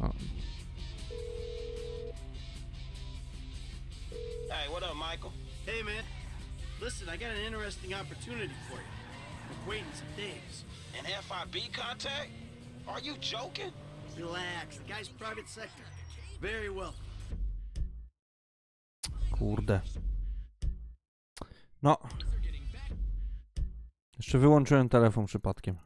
O, Hey, what up, Michael? Hey, man. Listen, I got an interesting opportunity for you. Acquaintance of Dave's. An FIB contact? Are you joking? Relax. The guy's private sector. Very well. kurde. No. Jeszcze wyłączyłem telefon przypadkiem.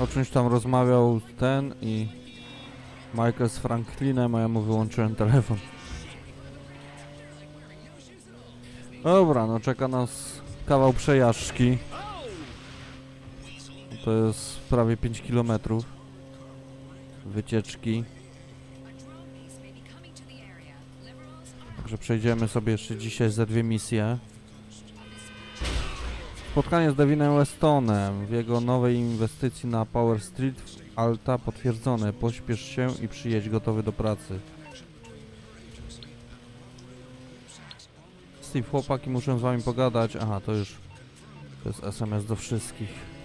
O czymś tam rozmawiał ten i Michael z Franklinem, a ja mu wyłączyłem telefon. Dobra, no czeka nas kawał przejażdżki. To jest prawie 5 km wycieczki. Także przejdziemy sobie jeszcze dzisiaj ze dwie misje. Spotkanie z Devinem Westonem w jego nowej inwestycji na Power Street w Alta potwierdzone. Pośpiesz się i przyjedź gotowy do pracy. Steve, chłopaki, muszę z wami pogadać. Aha, to już to jest SMS do wszystkich.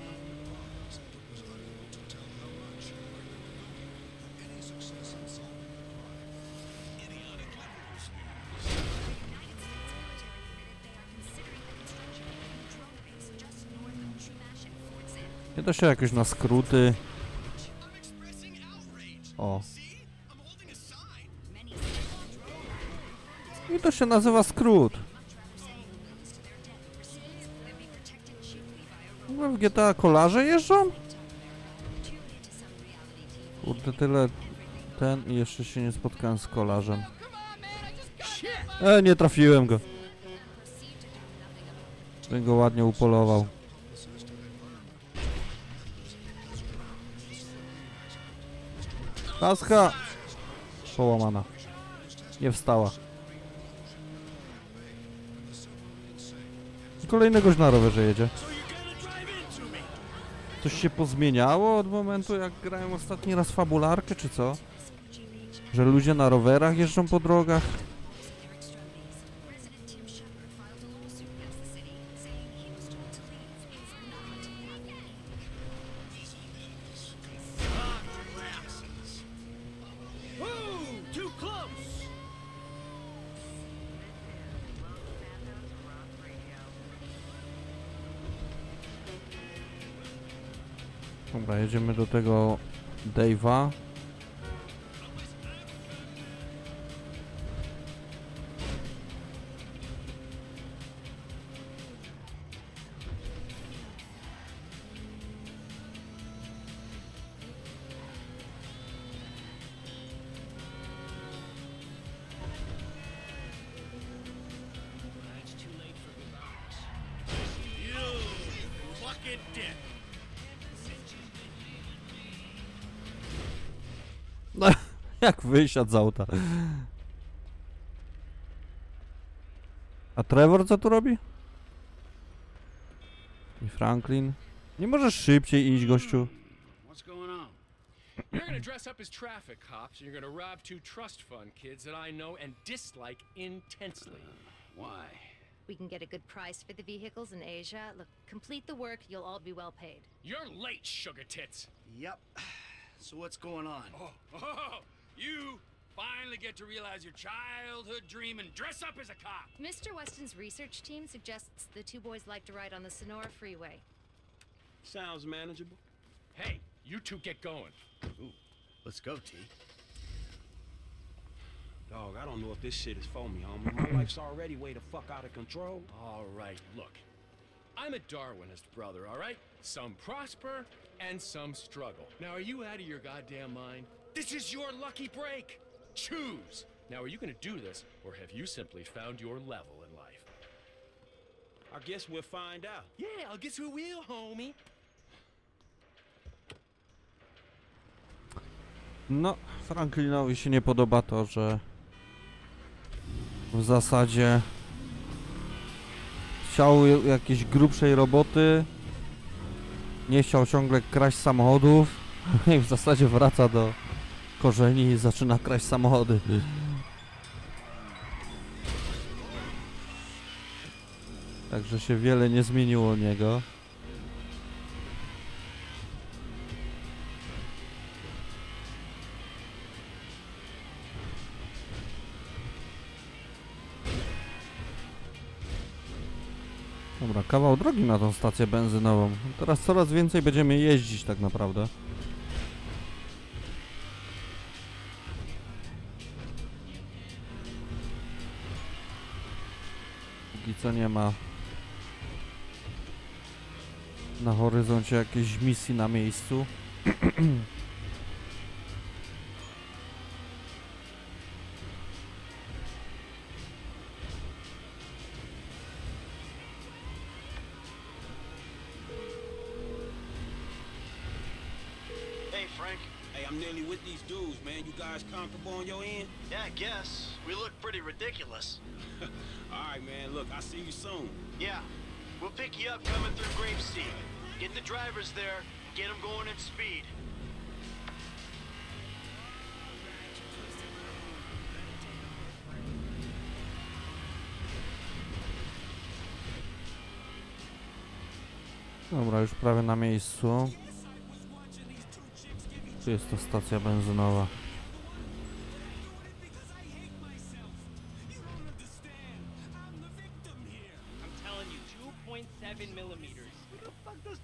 Da się jakoś na skróty. O. I to się nazywa skrót. No w GTA kolarze jeżdżą? Kurde, tyle ten i jeszcze się nie spotkałem z kolarzem. E, nie trafiłem go. Bym go ładnie upolował. Kaska! Połamana. Nie wstała. Kolejny gość na rowerze jedzie. Coś się pozmieniało od momentu jak grałem ostatni raz fabularkę, czy co? Że ludzie na rowerach jeżdżą po drogach? Dobra, jedziemy do tego Dave'a. Jak wysiadł z auta? A Trevor co tu robi? I Franklin? Nie możesz szybciej iść, gościu. You're gonna dress up as traffic cops, and you're gonna rob two trust fund kids that I know and dislike intensely. Why? We can get a good price for the vehicles in Asia. Look, complete the work, you'll all be well paid. You're late, sugar tits. Yep. So what's going on? Oh, oh, you finally get to realize your childhood dream and dress up as a cop. Mr. Weston's research team suggests the two boys like to ride on the Sonora Freeway. Sounds manageable. Hey, you two get going. Let's go, T. Dog, I don't know if this shit is for me, homie. My life's already way the fuck out of control. All right, look. I'm a Darwinist brother, all right? Some prosper and some struggle. Now, are you out of your goddamn mind? This is your lucky break. Choose. Now, are you gonna do this, or have you simply found your level in life? I guess we'll find out. Yeah, I'll guess who will, homie. No, Franklinowi się nie podoba to, że w zasadzie chciał jakiejś grubszej roboty, nie chciał ciągle kraść samochodów i w zasadzie wraca do korzeni i zaczyna kraść samochody. Także się wiele nie zmieniło u niego. Dobra, kawał drogi na tą stację benzynową. Teraz coraz więcej będziemy jeździć tak naprawdę. Póki co nie ma na horyzoncie jakiejś misji na miejscu. I'm nearly with these dudes, man. You guys comfortable on your end? Yeah, I guess. We look pretty ridiculous. All right, man. Look, I'll see you soon. Yeah. We'll pick you up coming through Grapeseed. Get the drivers there, get them going at speed. Dobra, już prawie na miejscu.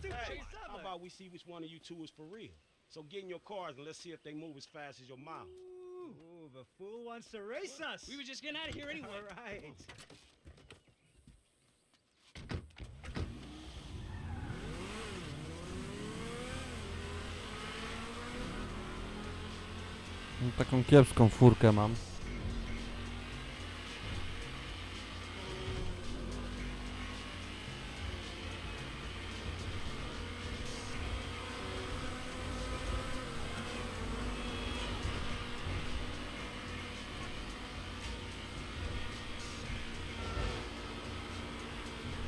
Hey, chase how up? about we see which one of you two is for real? So get in your cars and let's see if they move as fast as your mouth. Ooh, the fool wants to race us. We were just getting out of here anyway. All right. Taką kiepską furkę mam.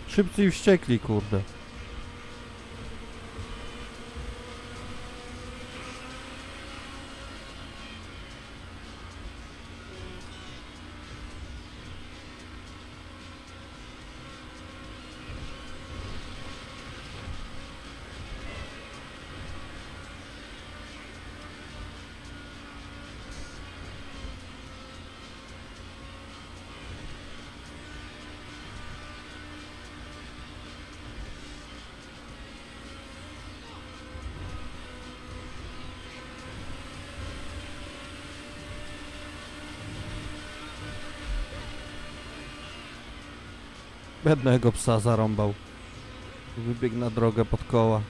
Szybcy i wściekli, kurde. Biednego psa zarąbał. Wybiegł na drogę pod koła.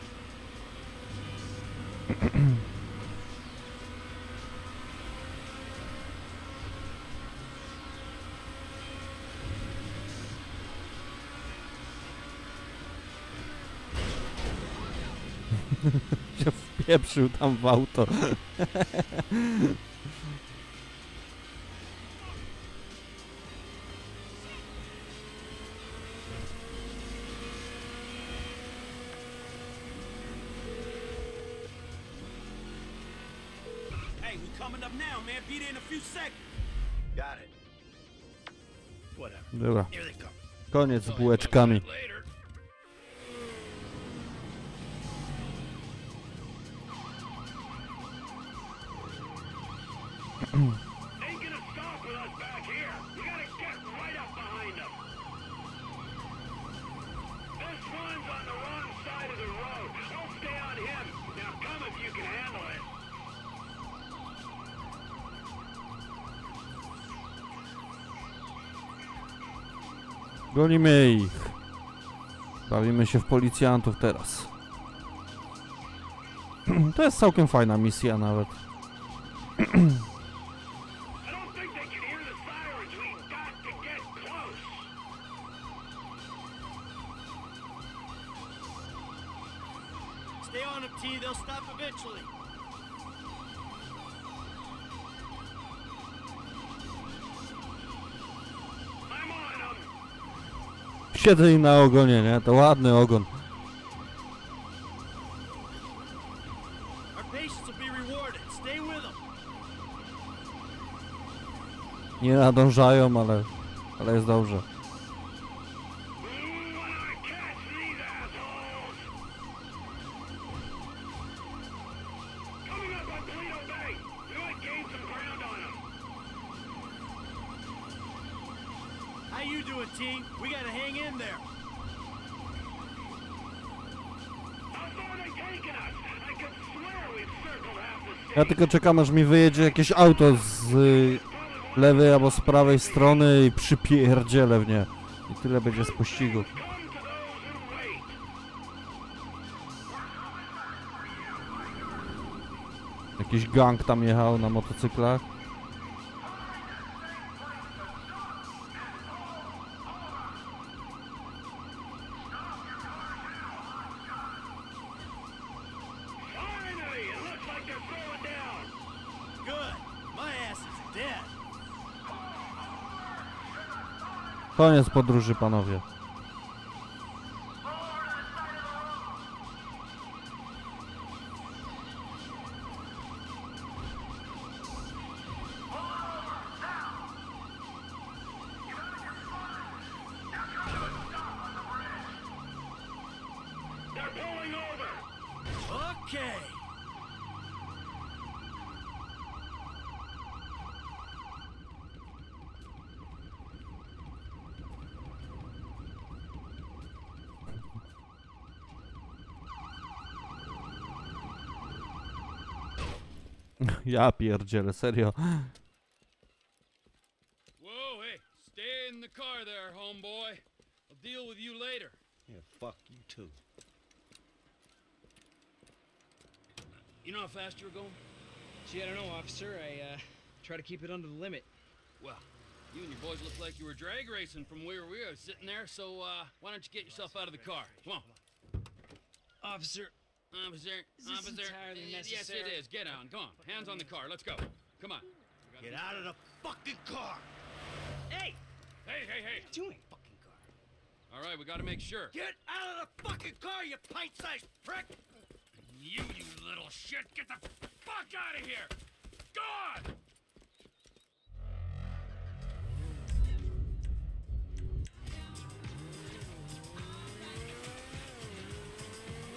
się wpieprzył tam w auto. Coming up now, man. Be there in a few seconds. Got it. Whatever. Dobra, Here they come. koniec z bułeczkami. Gonimy ich. Bawimy się w policjantów teraz. To jest całkiem fajna misja nawet. I don't think they can hear the sirens. We got to get close. Stay on them, T. They'll stop eventually. I'm on them. Siedzę im na ogonie, nie? To ładny ogon. Nie nadążają, ale, ale jest dobrze. Ja tylko czekam aż mi wyjedzie jakieś auto z y, lewej albo z prawej strony i przypierdzielę w nie. I tyle będzie z pościgu. Jakiś gang tam jechał na motocyklach. Finally, it looks like they're slowing down. Good. My ass is dead. Koniec podróży, panowie. Ja pierdzielę, serio. Whoa, hey, stay in the car there, homeboy. I'll deal with you later. Yeah, fuck you too. You know how fast you were going? Gee, I don't know, officer. I uh, try to keep it under the limit. Well, you and your boys look like you were drag racing from where we were sitting there, so uh, why don't you get yourself out of the car? Come on. Officer, Officer, Is this officer. entirely necessary. Yes, it is. Get on. Go on. Hands on the car. Let's go. Come on. Get out of the fucking car. Hey, Hey, hey, hey. doing fucking car. All right, we gotta make sure. get out of the fucking car, you pint-sized prick. You, you little shit, get the fuck out of here! Gone!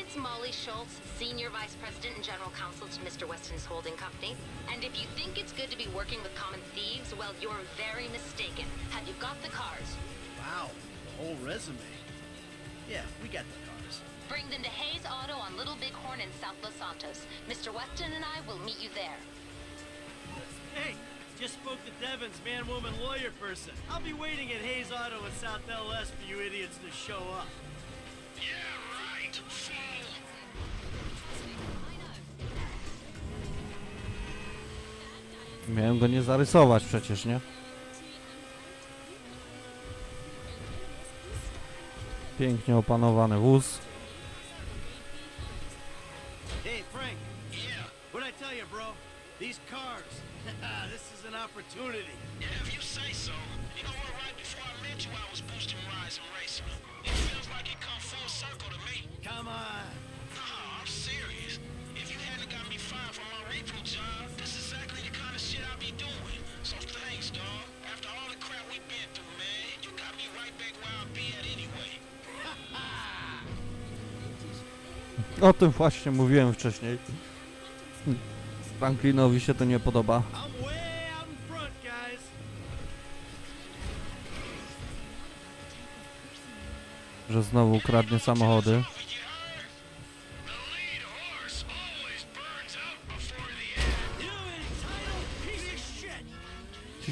It's Molly Schultz, Senior Vice President and General Counsel to Mr. Weston's holding company. And if you think it's good to be working with common thieves, well, you're very mistaken. Have you got the cars? Wow, the whole resume. Yeah, we got the cars. Bring them to Hayes Auto on Little Bighorn in South Los Santos. Mr. Weston and I will meet you there. Hey, just spoke to Devin's man-woman lawyer person. I'll be waiting at Hayes Auto in South LS for you idiots to show up. Yeah, Miałem go nie zarysować przecież, nie? Pięknie opanowany wóz. Hey, Frank. Yeah. What'd I tell you, bro? These cars. this is an opportunity. Yeah, if you say so. You know what? Right before I met you, I was boosting rides and racing. It feels like it come full circle to me. Come on. No, I'm serious. If you hadn't got me fired from my repo job, this is be doing. So thanks, dog. After all the crap we've been through, man, you got me right back where I'll be at anyway. O tym właśnie mówiłem wcześniej. Franklinowi się to nie podoba. Że znowu kradnie samochody.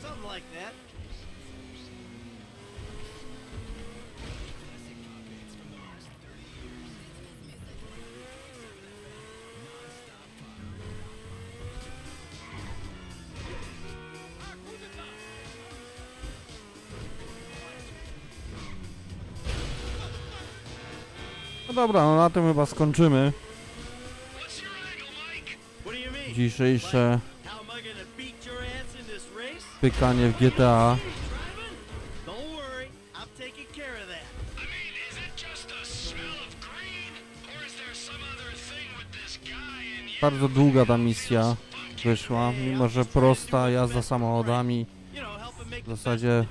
Something like that. No dobra, no na tym chyba skończymy dzisiejsze pykanie w GTA. Bardzo długa ta misja wyszła, mimo że prosta jazda samochodami. W zasadzie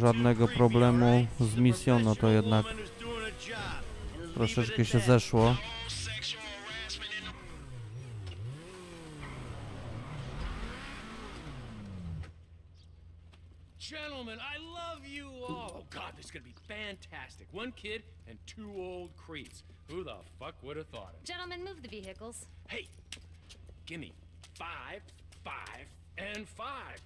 Żadnego problemu z misją, no to jednak troszeczkę się zeszło. Fantastic. One kid and two old creeps. Who the fuck would have thought it? Gentlemen, move the vehicles. Hey, gimme five, five, and five.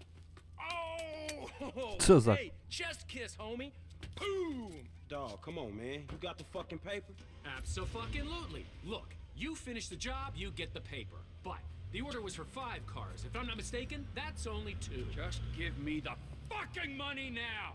Oh, Co za- hey, just kiss, homie. Boom. Dog, come on, man. You got the fucking paper? Absolutely. Look, you finish the job, you get the paper. But the order was for five cars. If I'm not mistaken, that's only two. Just give me the fucking money now.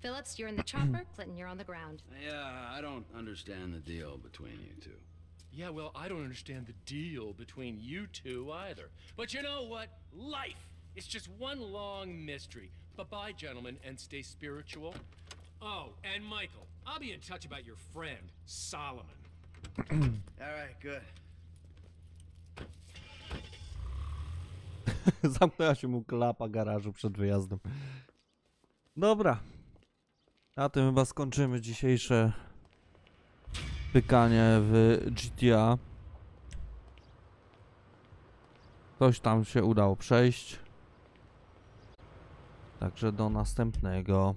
Phillips, you're in the chopper. Clinton, you're on the ground. Yeah, I don't understand the deal between you two. Yeah, well, I don't understand the deal between you two either. But you know what? Life is just one long mystery. Bye bye, gentlemen, and stay spiritual. Oh, and Michael, I'll be in touch about your friend, Solomon. All right, good. Zamknęła się mu klapa garażu przed wyjazdem. Dobra. Na tym chyba skończymy dzisiejsze pykanie w GTA. Coś tam się udało przejść. Także do następnego.